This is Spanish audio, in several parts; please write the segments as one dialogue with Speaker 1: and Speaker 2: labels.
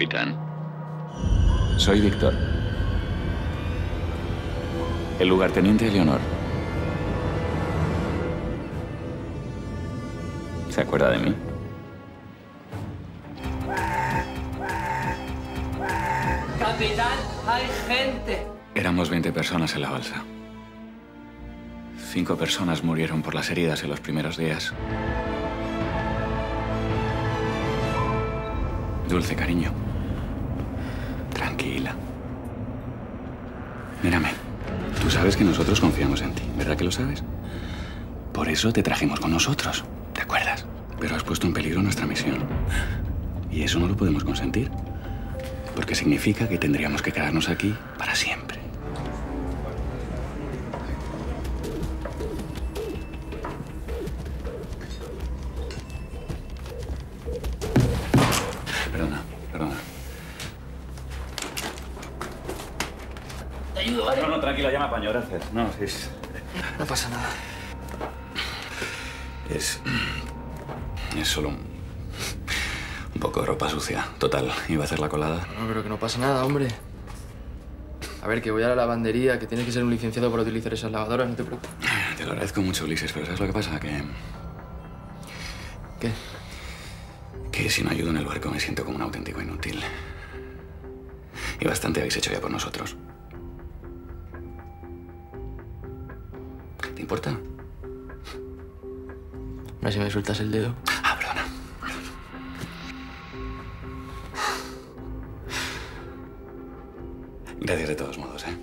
Speaker 1: capitán. Soy Víctor. El lugarteniente Leonor. ¿Se acuerda de mí?
Speaker 2: Capitán, hay gente.
Speaker 1: Éramos 20 personas en la balsa. Cinco personas murieron por las heridas en los primeros días. Dulce, cariño. Tranquila. Mírame. Tú sabes que nosotros confiamos en ti, ¿verdad que lo sabes? Por eso te trajimos con nosotros, ¿te acuerdas? Pero has puesto en peligro nuestra misión. Y eso no lo podemos consentir. Porque significa que tendríamos que quedarnos aquí para siempre.
Speaker 2: Te ayudo, ¿vale?
Speaker 1: No, no, tranquila, llama paño, gracias. No, es.
Speaker 2: No pasa nada.
Speaker 1: Es. Es solo un. Un poco de ropa sucia. Total, iba a hacer la colada.
Speaker 2: No, pero que no pasa nada, hombre. A ver, que voy a la lavandería, que tienes que ser un licenciado para utilizar esas lavadoras, no te preocupes.
Speaker 1: Te lo agradezco mucho, Ulises, pero ¿sabes lo que pasa? Que.
Speaker 2: ¿Qué?
Speaker 1: Que si no ayudo en el barco me siento como un auténtico inútil. Y bastante habéis hecho ya por nosotros. ¿Te importa?
Speaker 2: A ver si me sueltas el dedo.
Speaker 1: Ah, perdona. Gracias de todos modos, ¿eh?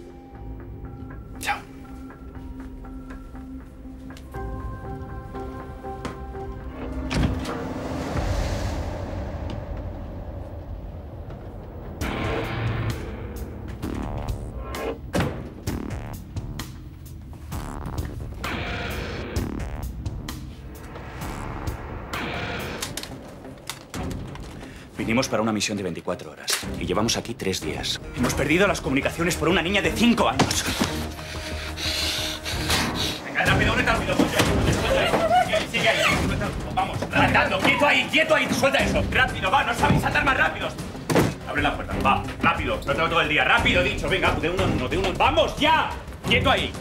Speaker 3: Vinimos para una misión de 24 horas y llevamos aquí tres días. Hemos perdido las comunicaciones por una niña de 5 años. Venga, rápido, únete al. Sigue, ahí. Vamos, andando, quieto ahí, quieto ahí, suelta eso. Rápido, va, no sabéis andar más rápidos. Abre la puerta, va, rápido, no tengo todo el día, rápido, dicho, venga, de uno en uno, de uno en ¡Vamos, ya! Quieto ahí.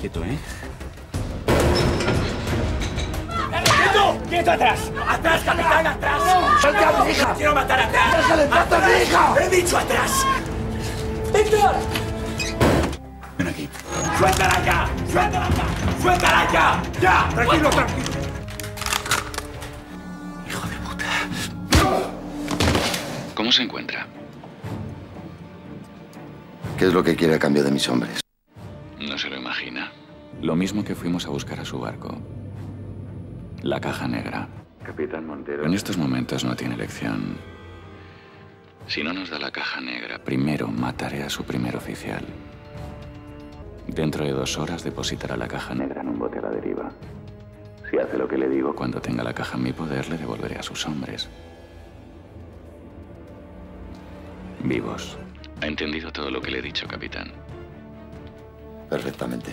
Speaker 3: Quieto, ¿eh? ¡Quieto! ¡Quieto atrás! ¡Atrás, capitán, atrás! ¡Suelta a mi hija! ¡Quiero matar atrás! ¡Déjale trato a mi hija! ¡He dicho atrás! ¡Víctor!
Speaker 1: Ven aquí.
Speaker 3: ¡Suéltala ya! ¡Suéltala ya! ¡Suéltala ya! ¡Ya! ¡Tranquilo, tranquilo!
Speaker 1: Hijo de puta. ¿Cómo se encuentra?
Speaker 4: ¿Qué es lo que quiere a cambio de mis hombres?
Speaker 1: No se lo imagina. Lo mismo que fuimos a buscar a su barco. La caja negra.
Speaker 4: Capitán Montero.
Speaker 1: En estos momentos no tiene elección. Si no nos da la caja negra, primero mataré a su primer oficial. Dentro de dos horas depositará la caja negra en un bote a la deriva. Si hace lo que le digo, cuando tenga la caja en mi poder, le devolveré a sus hombres. Vivos. ¿Ha entendido todo lo que le he dicho, capitán?
Speaker 4: Perfectamente.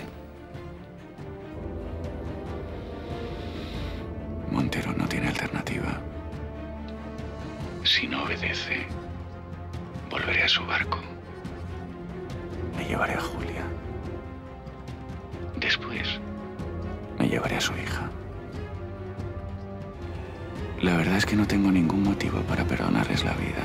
Speaker 1: Si no obedece, volveré a su barco. Me llevaré a Julia. Después, me llevaré a su hija. La verdad es que no tengo ningún motivo para perdonarles la vida.